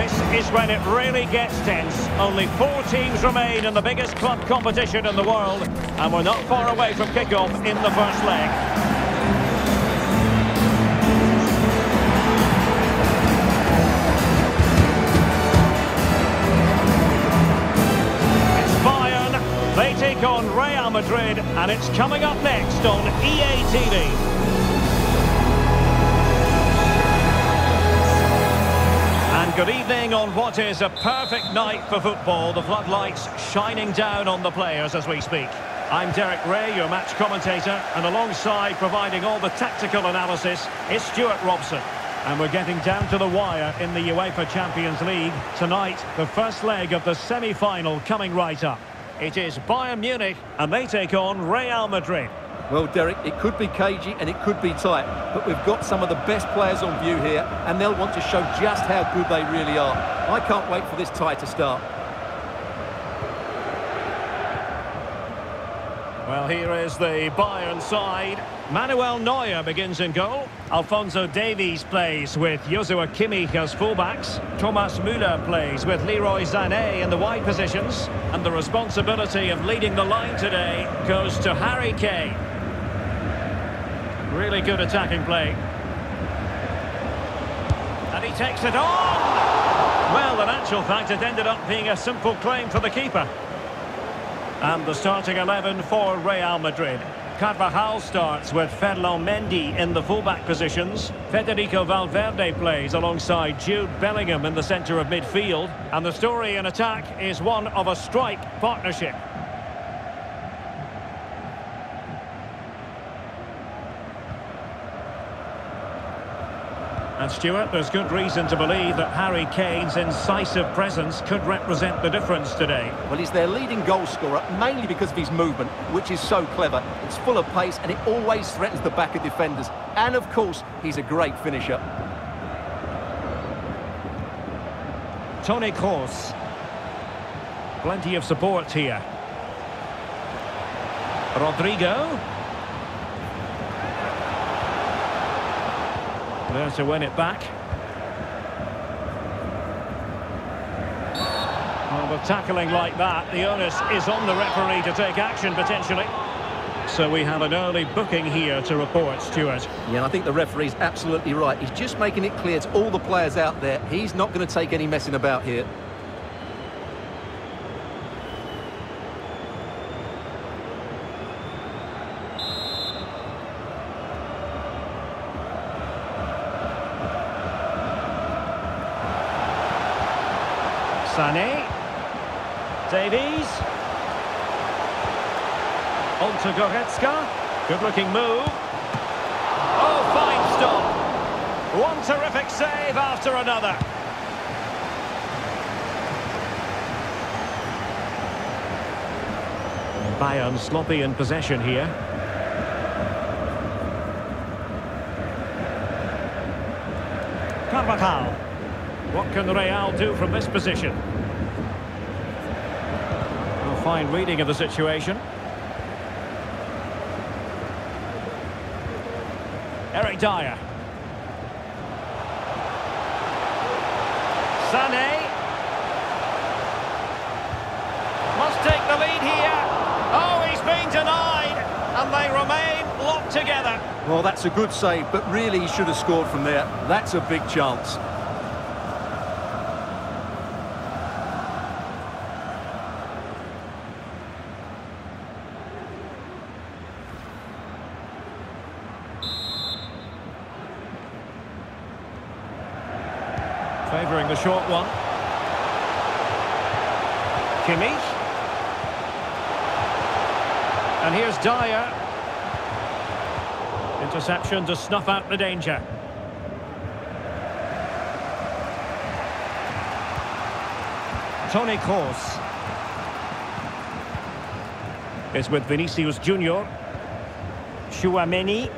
This is when it really gets tense. Only four teams remain in the biggest club competition in the world, and we're not far away from kick-off in the first leg. It's Bayern, they take on Real Madrid, and it's coming up next on EA TV. Good evening on what is a perfect night for football. The floodlights shining down on the players as we speak. I'm Derek Rae, your match commentator, and alongside providing all the tactical analysis is Stewart Robson. And we're getting down to the wire in the UEFA Champions League. Tonight, the first leg of the semi-final coming right up. It is Bayern Munich, and they take on Real Madrid. Well, Derek, it could be cagey and it could be tight, but we've got some of the best players on view here, and they'll want to show just how good they really are. I can't wait for this tie to start. Well, here is the Bayern side. Manuel Neuer begins in goal. Alphonso Davies plays with Joshua Kimmich as fullbacks. Thomas Müller plays with Leroy Sané in the wide positions. And the responsibility of leading the line today goes to Harry Kane. Really good attacking play. And he takes it on! Well, in actual fact, it ended up being a simple claim for the keeper. And the starting 11 for Real Madrid. Carvajal starts with Ferland Mendy in the fullback positions. Federico Valverde plays alongside Jude Bellingham in the centre of midfield. And the story in attack is one of a strike partnership. And Stewart, there's good reason to believe that Harry Kane's incisive presence could represent the difference today. Well, he's their leading goal scorer, mainly because of his movement, which is so clever. It's full of pace and it always threatens the back of defenders. And, of course, he's a great finisher. Toni Kroos. Plenty of support here. Rodrygo. There to win it back. Oh, well, with tackling like that, the onus is on the referee to take action, potentially. So we have an early booking here to report, Stewart. Yeah, and I think the referee's absolutely right. He's just making it clear to all the players out there, he's not going to take any messing about here. Sané. Davies. On to Goretzka. Good looking move. Oh, fine stop. One terrific save after another. Bayern sloppy in possession here. Carvajal. What can Real do from this position? Fine reading of the situation. Eric Dier. Sané. Must take the lead here. Oh, he's been denied. And they remain locked together. Well, that's a good save, but really he should have scored from there. That's a big chance. Favouring the short one. Kimmich. And here's Dier. Interception to snuff out the danger. Toni Kroos. Is with Vinicius Junior. Tchouameni.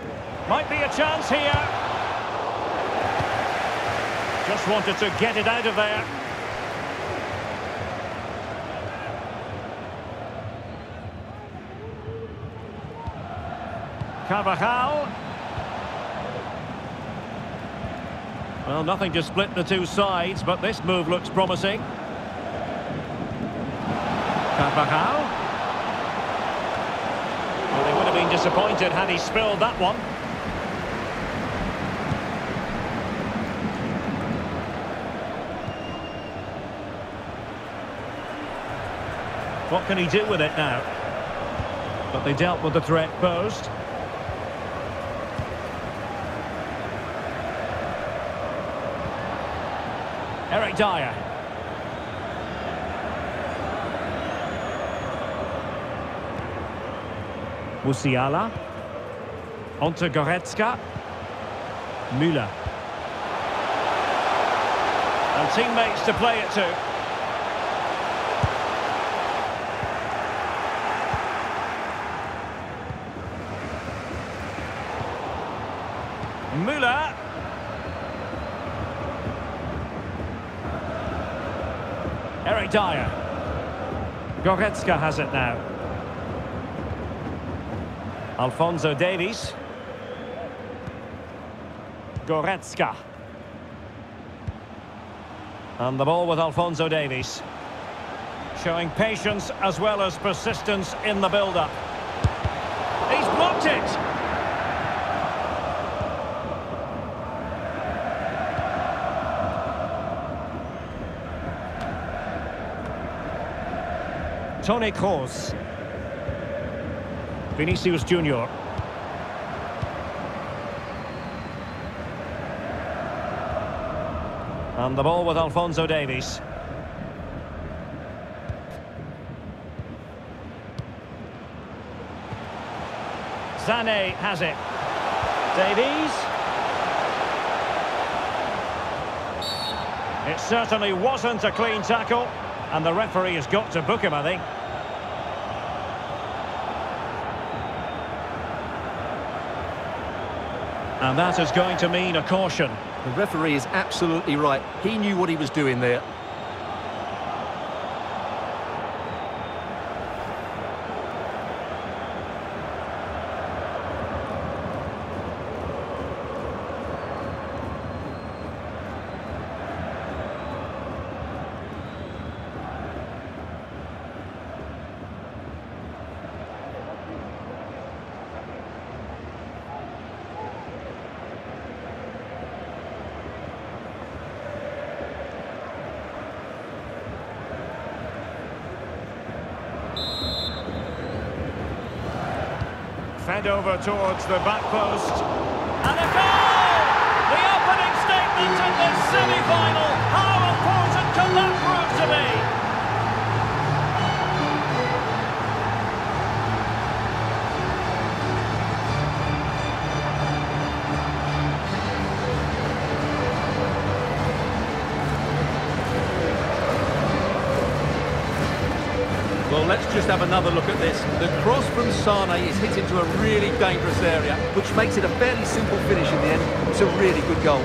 Might be a chance here. Just wanted to get it out of there. Carvajal. Well, nothing to split the two sides, but this move looks promising. Carvajal. Well, they would have been disappointed had he spilled that one. What can he do with it now? But they dealt with the threat posed. Eric Dier. Musiala. Onto Goretzka. Müller. And teammates to play it to. Müller. Dier. Goretzka has it now. Alphonso Davies. Goretzka. And the ball with Alphonso Davies. Showing patience as well as persistence in the build-up. He's blocked it! Toni Kroos. Vinicius Junior. And the ball with Alphonso Davies. Sané has it. Davies. It certainly wasn't a clean tackle. And the referee has got to book him, I think. And that is going to mean a caution. The referee is absolutely right. He knew what he was doing there. Fed over towards the back post. And a goal! The opening statement this semi-final. How important can that be? Well, let's just have another look at this. The cross from Sane is hit into a really dangerous area, which makes it a fairly simple finish in the end. It's a really good goal.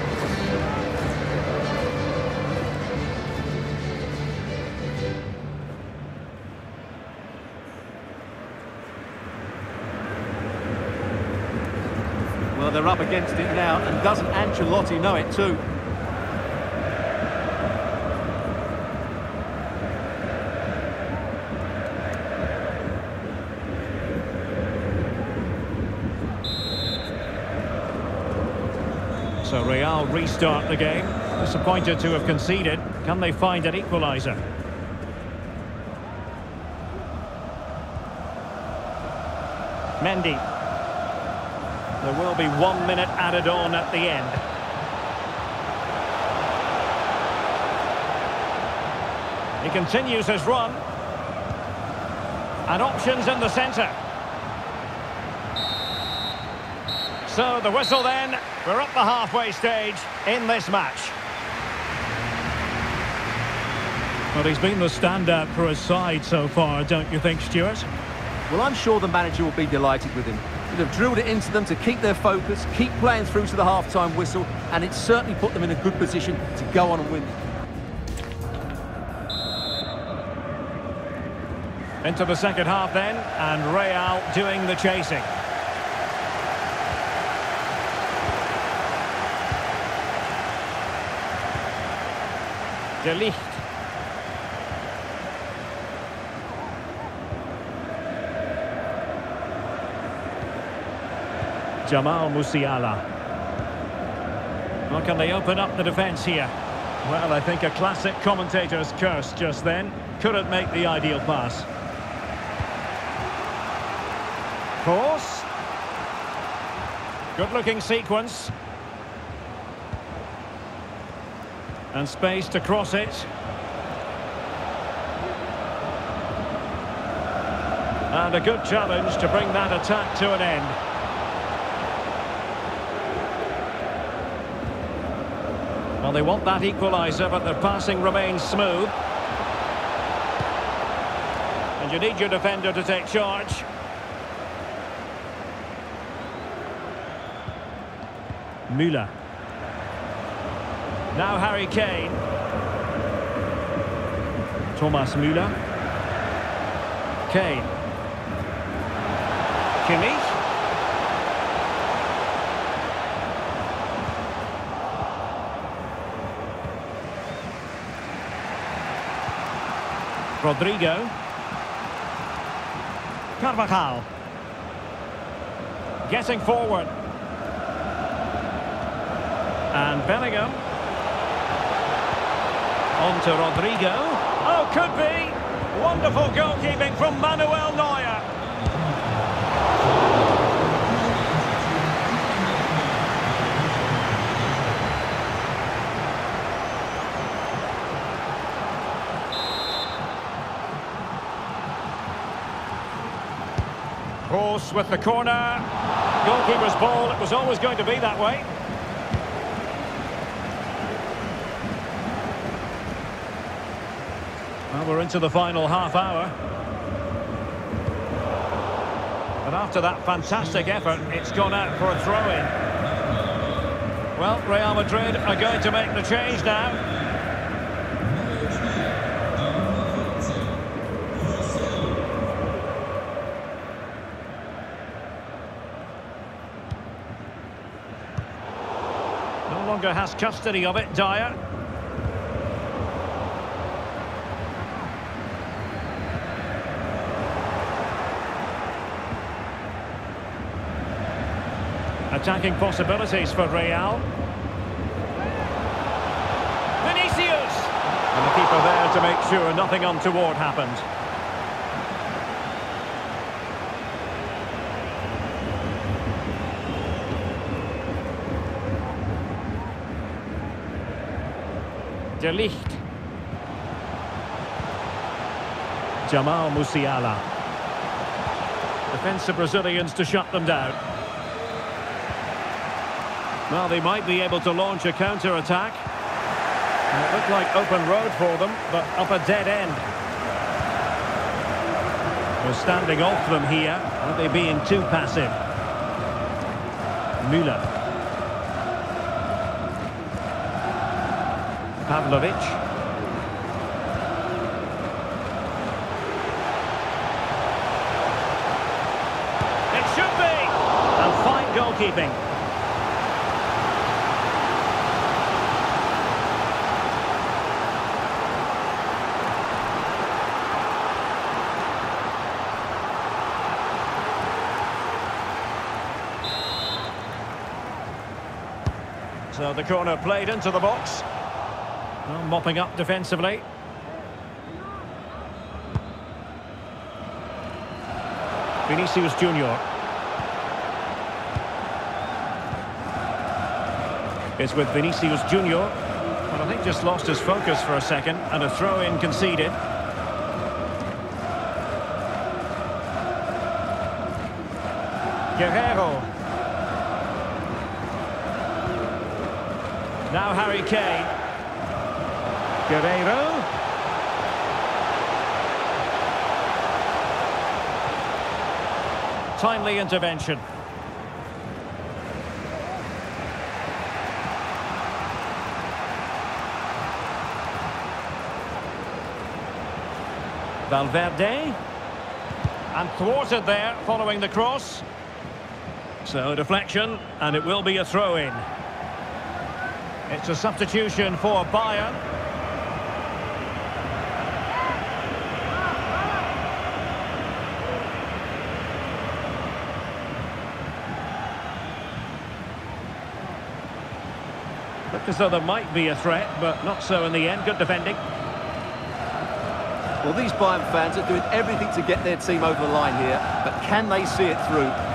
Well, they're up against it now, and doesn't Ancelotti know it too? So Real restart the game. Disappointed to have conceded. Can they find an equaliser? Mendy. There will be one minute added on at the end. He continues his run. And options in the centre. So the whistle then. We're up the halfway stage in this match. Well, he's been the standout for his side so far, don't you think, Stewart? Well, I'm sure the manager will be delighted with him. He'd have drilled it into them to keep their focus, keep playing through to the half-time whistle, and it's certainly put them in a good position to go on and win. Into the second half then, and Real doing the chasing. De Ligt. Jamal Musiala. Well, can they open up the defence here? Well, I think a classic commentator's curse just then. Couldn't make the ideal pass. Course. Good-looking sequence. And space to cross it. And a good challenge to bring that attack to an end. Well, they want that equaliser, but their passing remains smooth. And you need your defender to take charge. Müller. Now Harry Kane. Thomas Müller. Kane. Kimmich. Rodrygo. Carvajal. Getting forward. And Bellingham. On to Rodrygo. Oh, could be. Wonderful goalkeeping from Manuel Neuer. Horse with the corner. Goalkeeper's ball. It was always going to be that way. We're into the final half hour. And after that fantastic effort, it's gone out for a throw-in. Well, Real Madrid are going to make the change now. No longer has custody of it, Dier. Attacking possibilities for Real. Vinicius! And the keeper there to make sure nothing untoward happened. De Ligt. Jamal Musiala. Defensive Brazilians to shut them down. Well, they might be able to launch a counter-attack. It looked like open road for them, but up a dead end. We're standing off them here. Aren't they being too passive? Müller. Pavlovic. It should be! And fine goalkeeping. So the corner played into the box. Well, mopping up defensively. Vinicius Junior. It's with Vinicius Junior. But I think just lost his focus for a second and a throw-in conceded. Guerreiro. Now Harry Kane. Guerreiro. Timely intervention. Valverde. And thwarted there following the cross. So deflection, and it will be a throw-in. It's a substitution for Bayern. Looked as though there might be a threat, but not so in the end. Good defending. Well, these Bayern fans are doing everything to get their team over the line here, but can they see it through?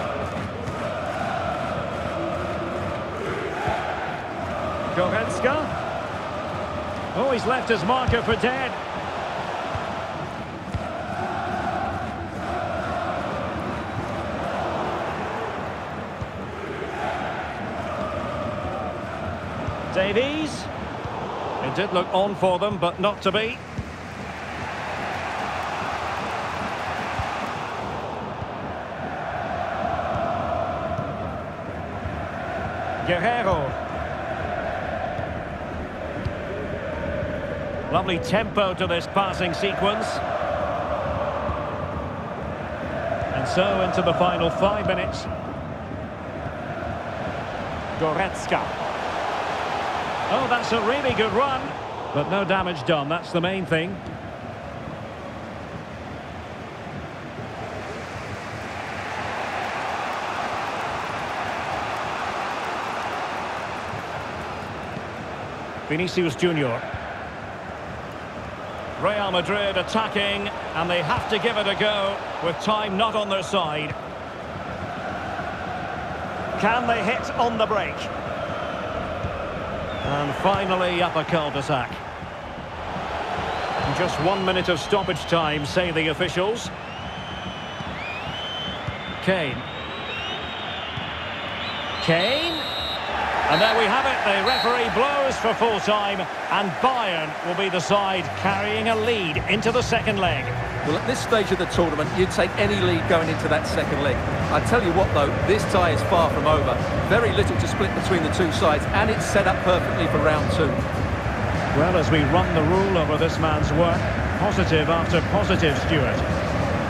Goretzka. Oh, he's left his marker for dead. Davies. It did look on for them, but not to be. Guerreiro. Lovely tempo to this passing sequence. And so into the final five minutes. Goretzka. Oh, that's a really good run. But no damage done, that's the main thing. Vinicius Junior. Real Madrid attacking, and they have to give it a go with time not on their side. Can they hit on the break? And finally up a cul-de-sac. Just one minute of stoppage time, say the officials. Kane. Kane. And there we have it. The referee blows for full time. And Bayern will be the side carrying a lead into the second leg. Well, at this stage of the tournament, you'd take any lead going into that second leg. I tell you what, though, this tie is far from over. Very little to split between the two sides, and it's set up perfectly for round two. Well, as we run the rule over this man's work, positive after positive, Stewart.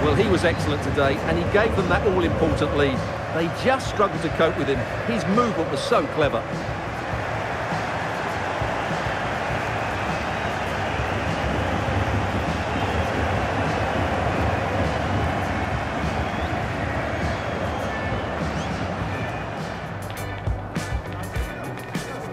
Well, he was excellent today, and he gave them that all-important lead. They just struggled to cope with him. His movement was so clever.